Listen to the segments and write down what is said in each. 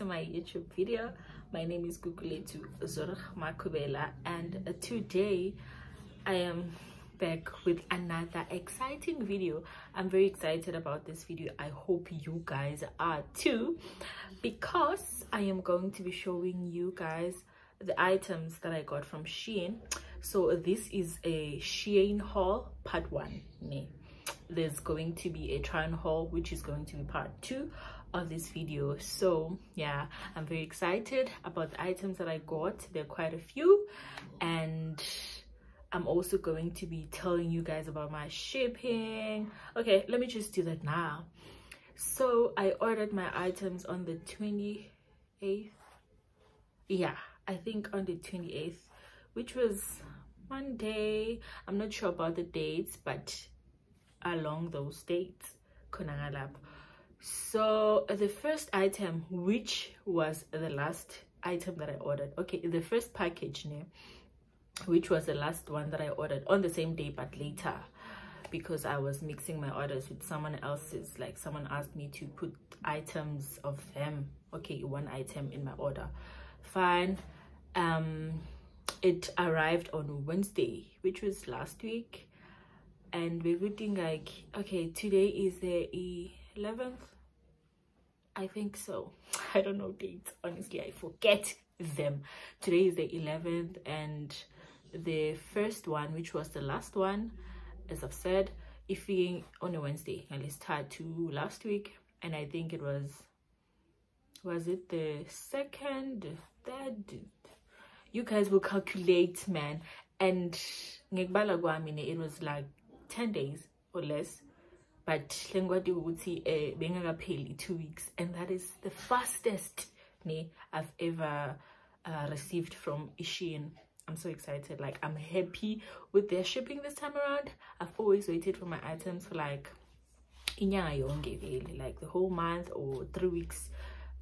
to my youtube video. My name is Guguletu Zurg Makubela and uh, today I am back with another exciting video. I'm very excited about this video. I hope you guys are too because i am going to be showing you guys the items that i got from shein. So this is a shein haul part one. There's going to be a try on haul which is going to be part two of this video so yeah i'm very excited about the items that i got there are quite a few and I'm also going to be telling you guys about my shipping. Okay, let me just do that now. So I ordered my items on the 28th. Yeah, I think on the 28th, which was Monday. I'm not sure about the dates, but along those dates, Kunangalap. So the first item, which was the last item that I ordered. Okay, the first package name which was the last one that I ordered on the same day but later because I was mixing my orders with someone else's. Like someone asked me to put items of them. Okay one item in my order. Fine. Um it arrived on Wednesday which was last week. And we're looking like okay today is the 11th I think so. I don't know dates honestly I forget them. Today is the 11th and the first one which was the last one as i've said if we on a wednesday and let's to last week and i think it was was it the second third? You guys will calculate man. And it was like 10 days or less but lengwadi ukuthi eh bengakapheli 2 weeks and that is the fastest ne i've ever uh, received from Shein I'm so excited. Like, I'm happy with their shipping this time around. I've always waited for my items for like like the whole month or three weeks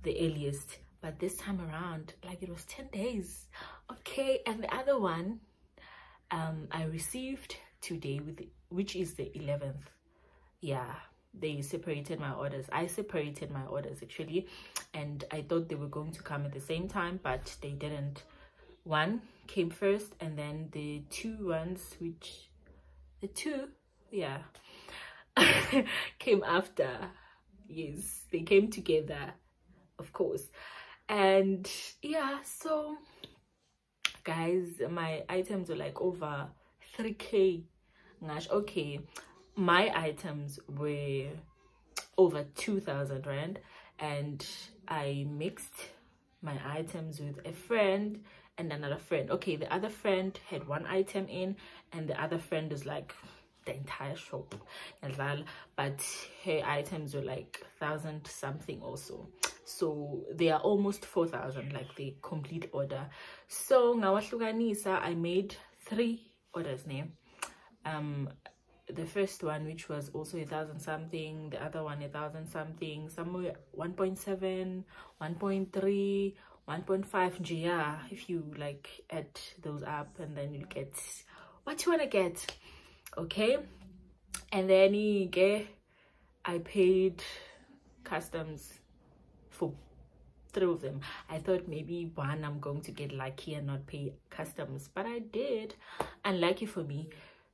the earliest but this time around like it was 10 days okay and the other one um i received today with which is the 11th yeah they separated my orders. I separated my orders actually. And i thought they were going to come at the same time but they didn't. One came first and then the two ones which the two yeah came after. Yes they came together of course. And yeah so guys my items were like over 3k gosh okay my items were over 2000 rand and i mixed my items with a friend and another friend. Okay the other friend had one item in and the other friend is like the entire shop but her items were like thousand something also so. They are almost 4000 like the complete order. So ngawahlukanisa i made three orders name um the first one which was also a thousand something the other one a thousand something somewhere 1.7 1.3 1.5 yeah if you like add those up and then you get what you want to get okay? And then i paid customs for three of them. I thought maybe one i'm going to get lucky and not pay customs but i did. Unlucky for me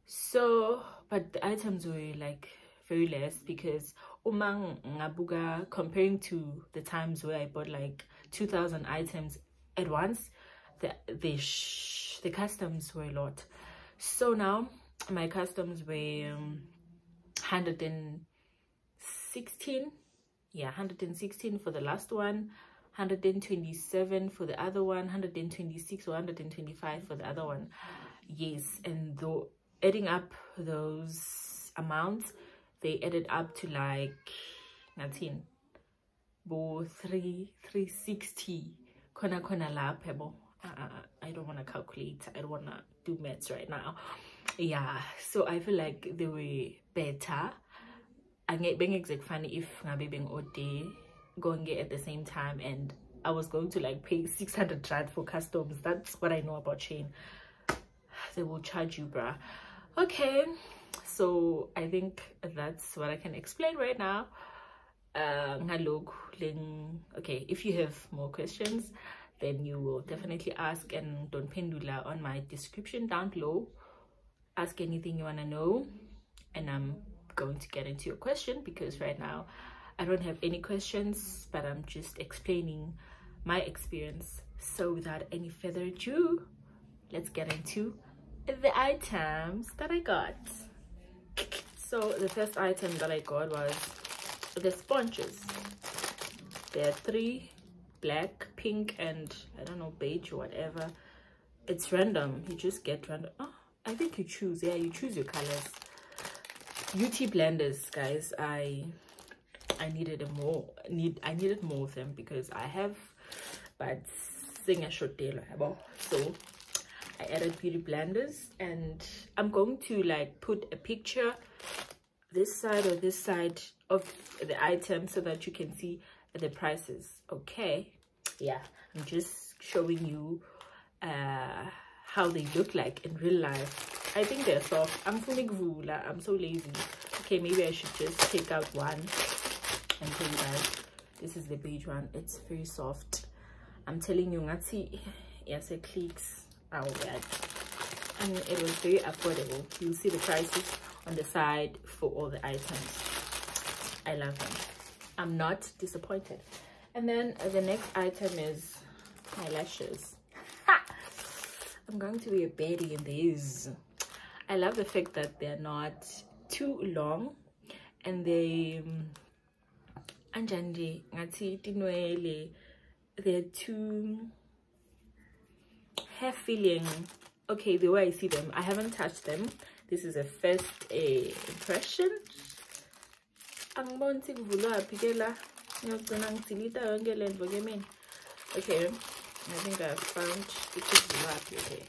so but the items were like very less because umang ngabuga comparing to the times where i bought like 2000 items at once the the the customs were a lot. So now my customs were um, 116 yeah 116 for the last one 127 for the other one 126 or 125 for the other one. Yes and though adding up those amounts they added up to like 19 bo 3 360 khona khona lapha yabo ah, ah, ah. I don't want to calculate. I don't want to do maths right now. Yeah so I feel like they were better. Angeke bengekuzek funny if ngabe bengode going at the same time and I was going to like pay 600 rand for customs. That's what I know about Shein they will charge you bruh okay so I think that's what I can explain right now. Uh okay if you have more questions then you will definitely ask and don't pendula on my description down below. Ask anything you want to know and i'm going to get into your question because right now i don't have any questions but i'm just explaining my experience. So without any further ado let's get into the items that i got. So the first item that i got was the sponges. There are three black pink and i don't know beige or whatever. It's random. You just get random. Oh i think you choose. Yeah you choose your colors. Beauty blenders guys. I i needed a more need i needed more of them because i have but sing a short day so i added beauty blenders and i'm going to like put a picture this side or this side of the item so that you can see the prices. Okay? Yeah. I'm just showing you uh how they look like in real life. I think they're soft. I'm i'm so lazy. Okay maybe i should just take out one and tell you guys this is the beige one. It's very soft. I'm telling you ngati yes it clicks bad and it was very affordable. You'll see the prices on the side for all the items. I love them. I'm not disappointed. And then the next item is my eyelashes i'm going to be a baby in these. I love the fact that they're not too long and they anjanje ngathi tinwele they're too hair feeling okay the way i see them i haven't touched them. This is a first uh, impression. Angiboni ukuthi kuvulwaphi ke la? Ngiyogcina ngidilita yonke okay i think i found ukuthi kuvulwaphi okay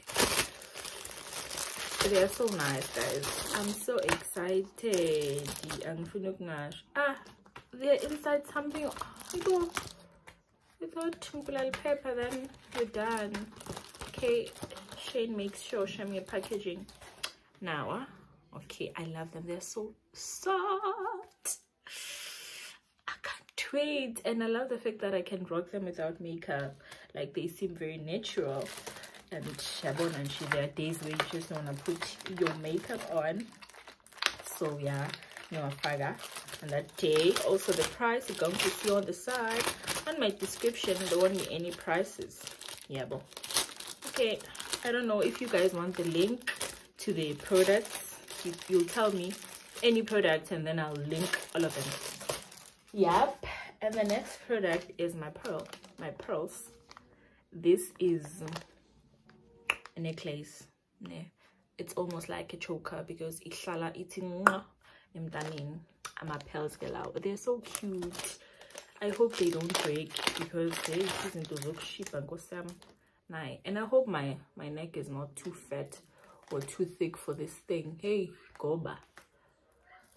they are so nice guys. I'm so excited. Angifuni ukungasho. Ah they're inside something oh, I thought Mpulal pepper then we're done okay Shane makes sure show me a packaging. Now uh, okay I love them. They're so soft. I can't wait. And I love the fact that I can rock them without makeup. Like they seem very natural. And Shabon and she there are days where you just want to put your makeup on. So yeah you fire and that day also the price you're going to see on the side on my description there won't be any prices. Yeah but okay i don't know if you guys want the link to the products. You, you'll tell me any product and then i'll link all of them. Yep. And the next product is my pearl my pearls. This is a necklace. It's almost like a choker because ihlala eating emntaneni. Ama-pearls ke lawo they're so cute. I hope they don't break because hey izinto zokushibha nkosam nayi and i hope my my neck is not too fat or too thick for this thing. Hey goba.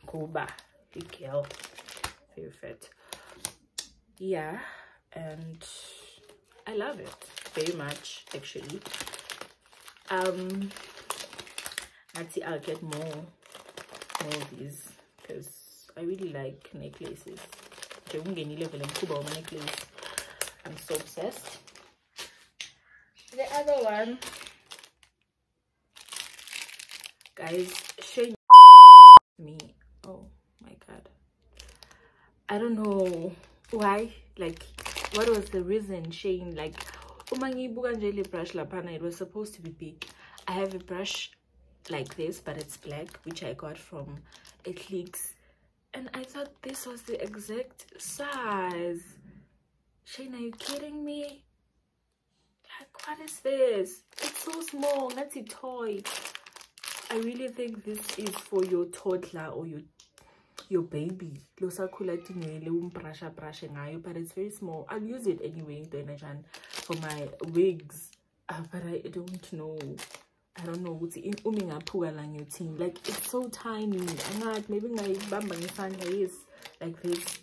Goba big girl. Very fat. Yeah and i love it very much actually. Um let's see i'll get more more of these because i really like necklaces. Necklace. I'm so obsessed the other one. Guys shane me. Oh my god. I don't know why like what was the reason shane like uma ngiyibuka brush it was supposed to be big. I have a brush like this but it's black which i got from Eclix and i thought this was the exact size. Shane are you kidding me what is this it's so small. That's a toy. I really think this is for your toddler or your your baby. Losakhula tinwele umbrusha brushe ngayo but it's very small. I'll use it anyway for my wigs. Uh, but i don't know. I don't know what's in umi ngaphuka la ngiyothini like it's so tiny. Angathi maybe ngayibamba ngesandla yes like this.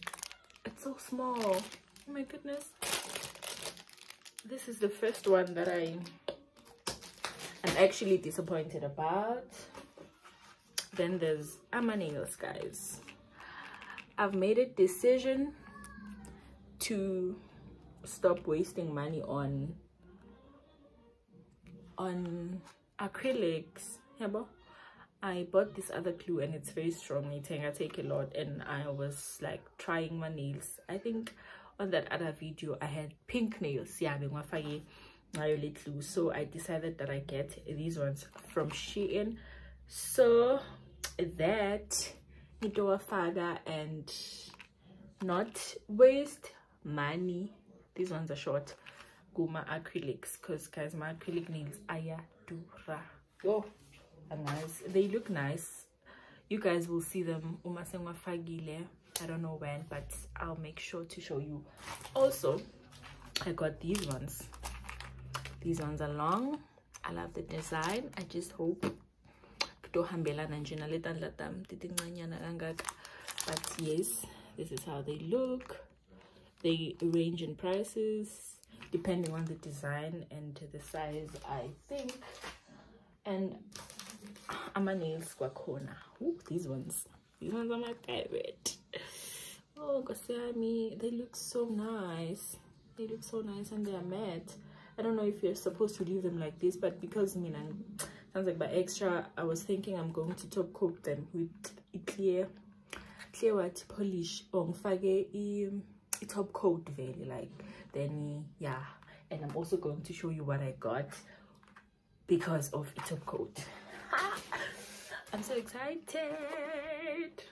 It's so small. Oh my goodness this is the first one that I am actually disappointed about then there's ama nails guys i've made a decision to stop wasting money on on acrylics yeah, I bought this other glue and it's very strong. It's I take a lot and I was like trying my nails. I think on that other video I had pink nails. Yeah. So I decided that I get these ones from Shein. So that Faga and not waste money. These ones are short. Guma acrylics because guys my acrylic nails ayadura. Yo nice they look nice you guys will see them fagile i don't know when but i'll make sure to show you. Also i got these ones. These ones are long. I love the design. I just hope but yes this is how they look. They range in prices depending on the design and the size i think. And ama nails Ooh, these ones. These ones are my favorite oh Gosami, they look so nice. They look so nice and they are matte. I don't know if you're supposed to leave them like this but because I mean sounds like by extra i was thinking i'm going to top coat them with clear clear white polish. Oh, or ngifake a top coat very like then yeah. And i'm also going to show you what i got because of top coat. I'm so excited.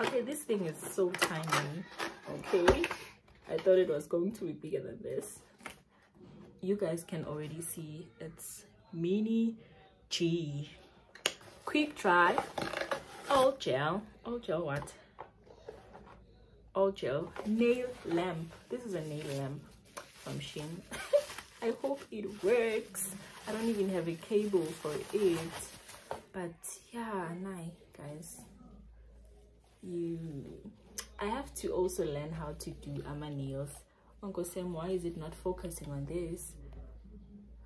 Okay, this thing is so tiny. Okay, I thought it was going to be bigger than this. You guys can already see it's mini G. Quick try. All gel. All gel what? All gel. Nail lamp. This is a nail lamp from Shein. I hope it works. I don't even have a cable for it but yeah nice guys you i have to also learn how to do ama nails. Uncle sam why is it not focusing on this?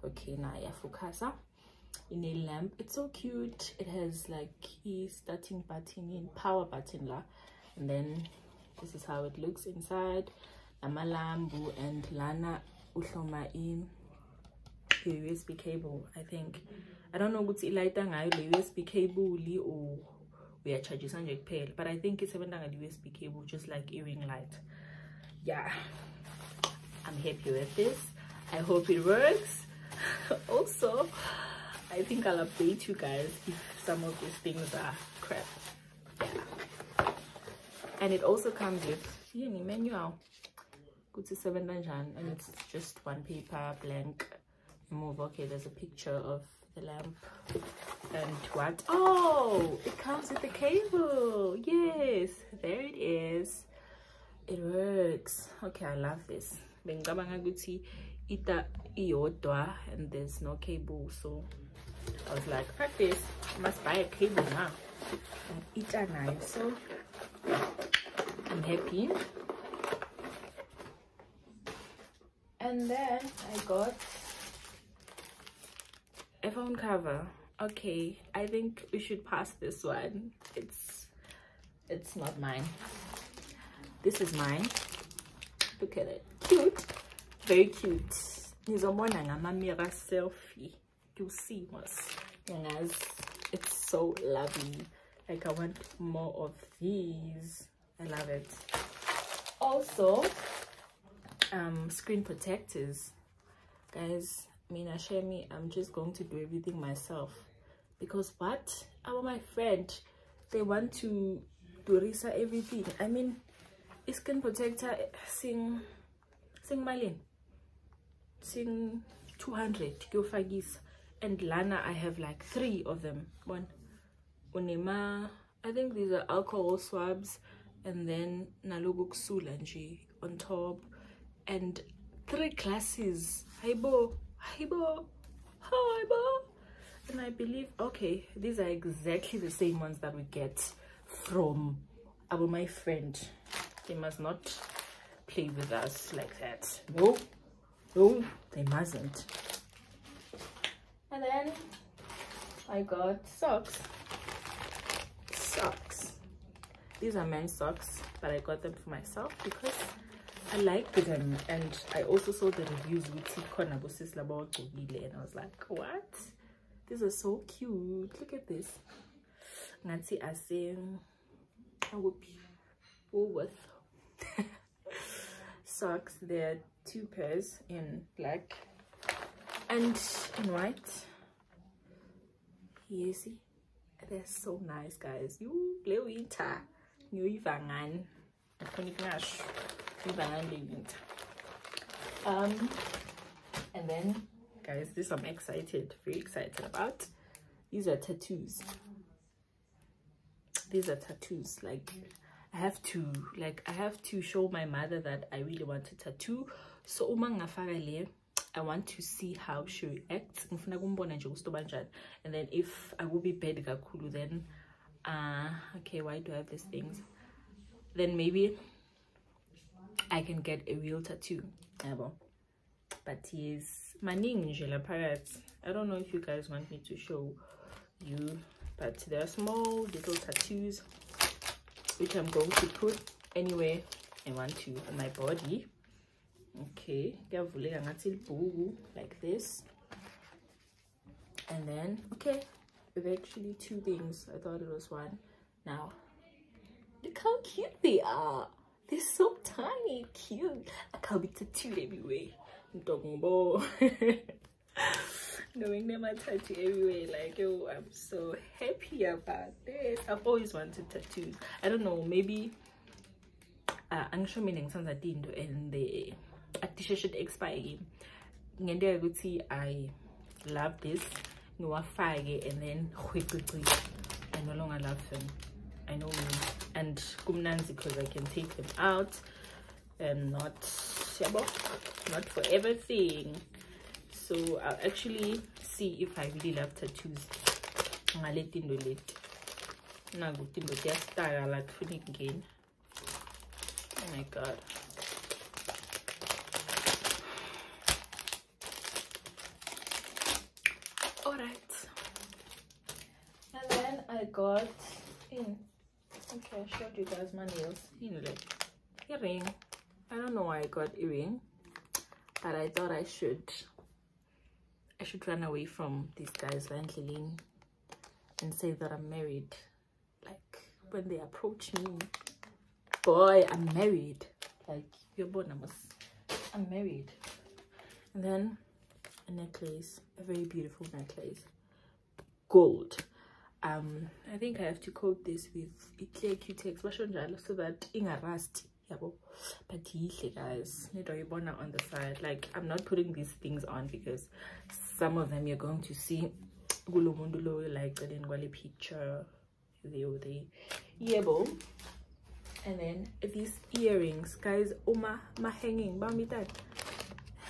Okay now yeah focus huh? in a lamp. It's so cute. It has like key starting button in power button la and then this is how it looks inside. Amalambu and lana uhloma in. The USB cable I think. I don't know ukuthi ilayita ngayo USB cable or uyachargisa nje kuphela but I think it's even isebenza ngal USB cable just like earring light. Yeah I'm happy with this. I hope it works. Also I think I'll update you guys if some of these things are crap. Yeah. And it also comes with yini manual. Ukuthi isebenza njani and it's just one paper blank move okay there's a picture of the lamp and what? Oh it comes with the cable. Yes there it is. It works. Okay i love this. Ita iodwa and there's no cable so i was like fuck this. I must buy a cable now. And ita knife so i'm happy. And then i got a phone cover okay i think we should pass this one. It's it's not mine. This is mine. Look at it. Cute. Very cute. Nizobona ngama-mirror selfie. You see was guys it's so lovely. Like i want more of these. I love it. Also um screen protectors. Guys Mina Shemi, I'm just going to do everything myself. Because what? Our my friend, they want to do Risa everything. I mean, skin protector sing sing malin sing 200 gyofagisa and lana i have like three of them one unema i think these are alcohol swabs and then nalogo kusula on top and three classes bo. Hibo, Hibo. And I believe, okay, these are exactly the same ones that we get from our my friend. They must not play with us like that. No, no, they mustn't. And then I got socks. Socks. these are men's socks but i got them for myself because i liked them and i also saw the reviews with and i was like what? These are so cute. Look at this. Ngathi ase awuphi woolworth socks. There are two pairs in black and in white. You see? They're so nice guys. You le winter. Ngiyoyiva um and then guys this i'm excited very excited about. These are tattoos. These are tattoos like i have to like i have to show my mother that i really want a tattoo. So uma ngafaka i want to see how she reacts. And then if i will be bad then uh okay why do i have these things? Then maybe i can get a real tattoo ever. but yes maning njela pirates. i don't know if you guys want me to show you but there are small little tattoos which i'm going to put anywhere i want to on my body. Okay like this. And then okay it's actually two things. I thought it was one. Now look how cute they are they're so tiny cute. I can't be tattooed everywhere. I'm talking about knowing them I tattoo everywhere. Like oh i'm so happy about this. I've always wanted tattoos. I don't know maybe uh angisho mina ngithanda into and the atisha should expire ngento yokuthi i love this. Ngiwafake and then i no longer love them i know me and kumnanzi because i can take them out and not not for everything. So i'll actually see if i really love tattoos ngale tinto leti naku tinto tiyasitaka kufuna kungena oh my god. All right. And then i got in i showed you guys my nails in like earring i don't know why i got earring but i thought i should I should run away from these guys Vandlin and say that I'm married. Like when they approach me, boy, I'm married. Like you're born, I'm married. And then a necklace, a very beautiful necklace, gold. Um, I think I have to coat this with clear Cutex so that inga rust but guys. On the side. Like i'm not putting these things on because some of them you're going to see like the ngwali picture they they. Yebo? And then these earrings guys uma ma hanging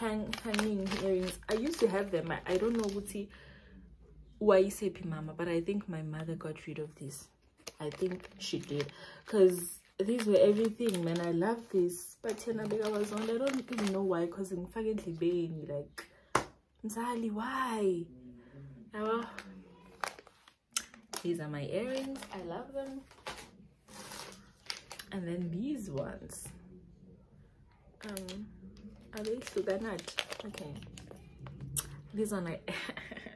hang hanging earrings. I used to have them. I, I don't know what say mama? But i think my mother got rid of this. I think she did. Because these were everything man. I love this. But yena bekawazona i don't even know why because ngifake endlebeni like mzali why? Yabo these are my earrings. I love them. And then these ones. Um are they suganat okay. These one I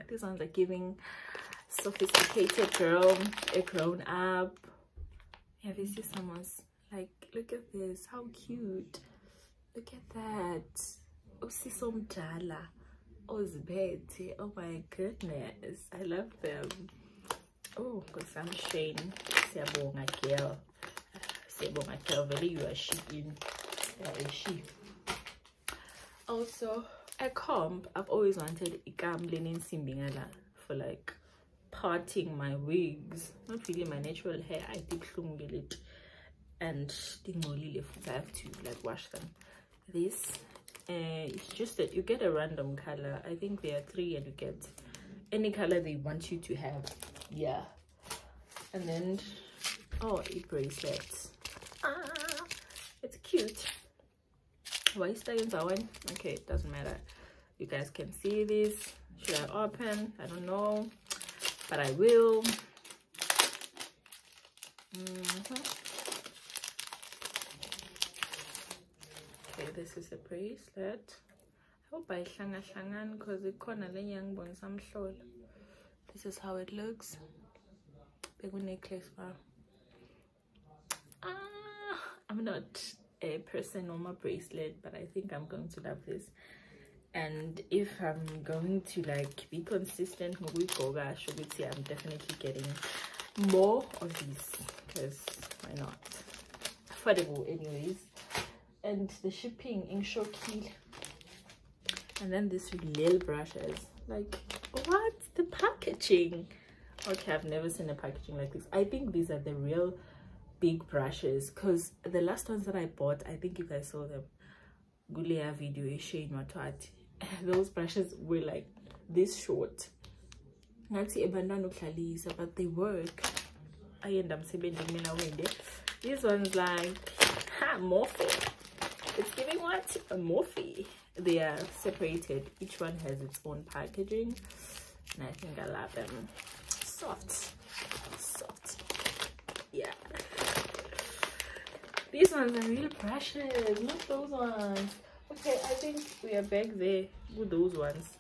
these ones are giving sophisticated girl a grown up. Yeah this is someone's like look at this how cute. Look at that. Oh, Usiso mdala oziphethe oh, oh my goodness i love them. Oh shane. Siyabonga girl. Siyabonga girl. Vele you are shipping yeah, uh, she. Also a comb i've always wanted ikam lenensimbi ngala for like parting my wigs. Not really my natural hair. I did it and i have to like wash them. This uh, it's just that you get a random color. I think there are three and you get any color they want you to have. Yeah. And then oh a bracelet ah it's cute why you in going okay it doesn't matter. You guys can see this. Should i open? I don't know. But i will. Mm -hmm. okay this is a bracelet. I hope i hlangahlangani because ikhona lenye yangibonisa short. this is how it looks. Bekune necklace wow. Ah i'm not a person on my bracelet but i think i'm going to love this. And if i'm going to like be consistent i'm definitely getting more of these because why not? Affordable anyways. And the shipping in Shokil. And then these little brushes. Like what? The packaging. Okay i've never seen a packaging like this. I think these are the real big brushes because the last ones that i bought i think you guys saw them. Gulea video shane watwati those brushes were like this short. Ngathi ebantwana ukudlalisa but they work. I ayenda msebenzi kumina wende. This one's like ha morphe. It's giving what? A morphe. They are separated. Each one has its own packaging and i think i love them. Soft. Soft. Yeah these ones are real precious. Not those ones. Okay i think we are back there with those ones.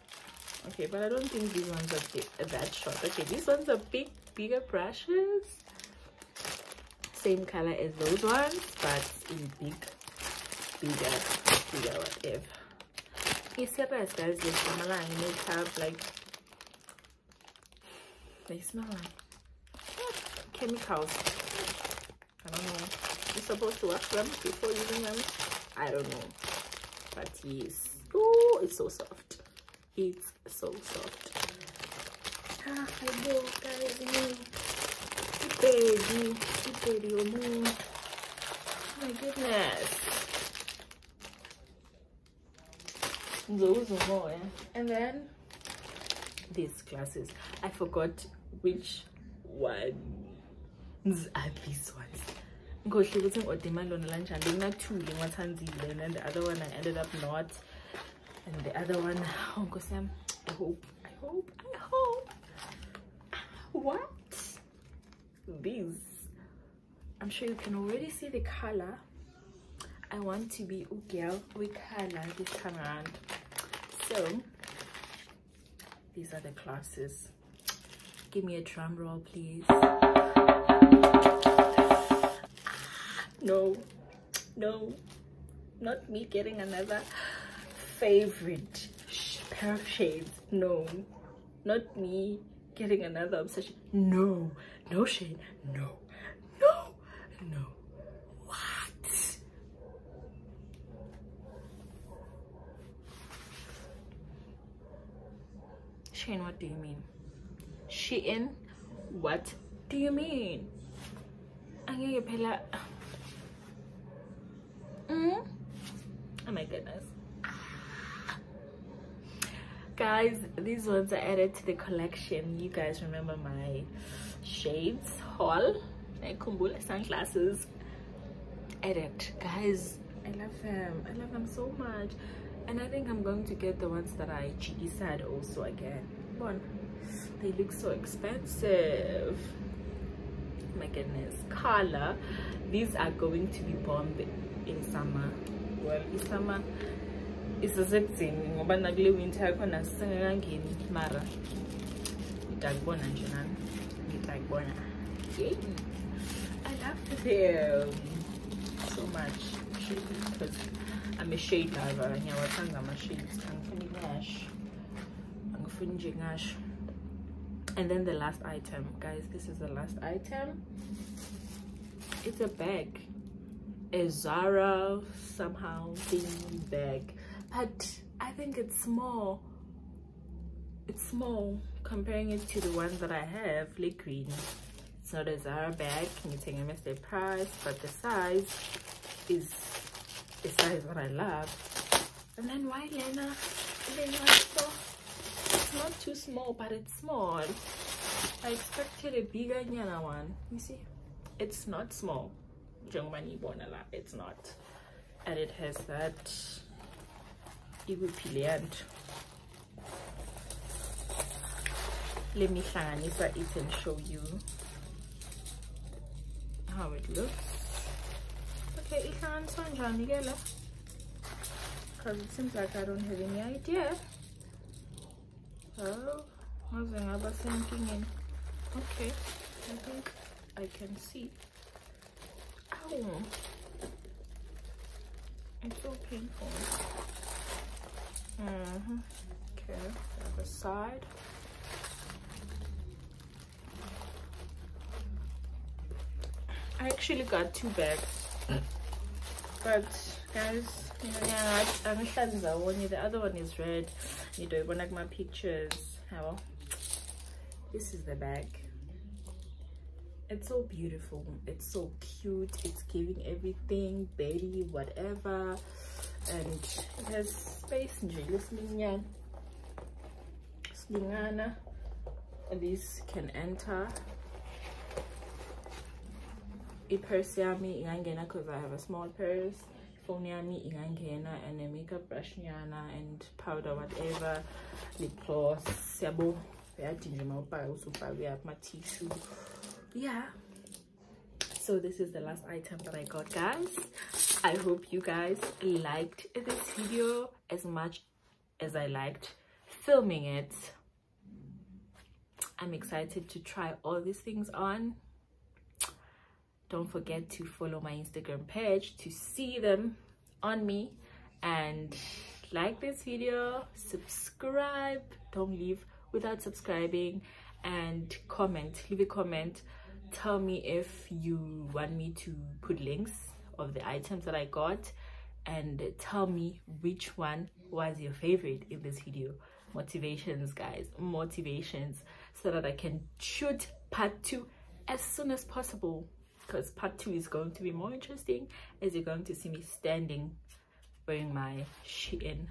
Okay but i don't think these ones are big, that short okay these ones are big bigger brushes same color as those ones but in big bigger bigger whatever. It's serious guys this Malang makeup like they smell like chemicals. I don't know you're supposed to wash them before using them. I don't know. But yes oh it's so soft. It's so soft. Ah i know guys baby baby oh my goodness. Those are more and then? These glasses. I forgot which ones are these ones ngikhohle ukuthi ngi-ode imali lona lanjani bengingathuli ngiwathanzile and the other one i ended up not. And the other one oh nkosi yami i hope i hope i hope. What? These i'm sure you can already see the color. I want to be a girl with color this time around. So these are the classes. Give me a drum roll please no. No. Not me getting another favorite pair of shades. No. Not me getting another obsession. No. No shade. No. No. No. What? Shane what do you mean? She in? what do you mean? Angeke phela mm? oh my goodness guys these ones are added to the collection. You guys remember my shades haul? Kumbula sunglasses. Edit guys i love them. I love them so much. And i think i'm going to get the ones that i cheeky sad also again. One they look so expensive. My goodness. Color these are going to be bomb in summer. Well in summer isesekudzini ngoba nakule winter yakhona sisengekangeni. Mara ngidakubona nje nami. Ngidakubona i love them so much. Because i'm a shade lover ngiyawathanda ama-shades. Angifuni ngasho angifuni nje ngasho and then the last item. Guys this is the last item. It's a bag. A zara somehow thing bag but i think it's small it's small comparing it to the ones that i have liquid green. It's not a zara bag can you take a mistake price but the size is the size that i love. And then why lena it's not too small but it's small. I expected a bigger nyana one. You see it's not small. It's not. And it has that ikuphi let me hlanganisa it and show you how it looks okay ihlanganiswa njani ke la because it seems like I don't have any idea. Oh, ngaze thinking. Okay, I think I can see. Ow. It's so painful. Mm -hmm. Okay, the other side. I actually got two bags. But guys, yeah, I'm the other one is red. You don't want like my pictures. How this is the bag it's so beautiful it's so cute it's giving everything baby whatever and it has space and this can enter. I-purse yami ingangena because i have a small purse. Phone yami ingangena and a makeup brush nyana and powder whatever. Lip gloss yabo uyathi nje mawubhaka usubhaka have my tissue. Yeah. So this is the last item that i got guys i hope you guys liked this video as much as i liked filming it. I'm excited to try all these things on. Don't forget to follow my instagram page to see them on me. And like this video subscribe. Don't leave without subscribing. And comment leave a comment. Tell me if you want me to put links of the items that i got and tell me which one was your favorite in this video. Motivations guys. Motivations. So that i can shoot part two as soon as possible. Because part two is going to be more interesting as you're going to see me standing wearing my Shein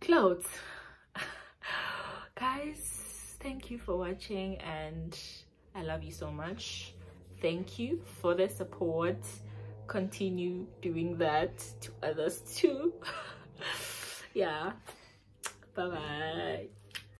clothes. Guys thank you for watching and I love you so much. Thank you for the support. Continue doing that to others too. yeah. Bye bye.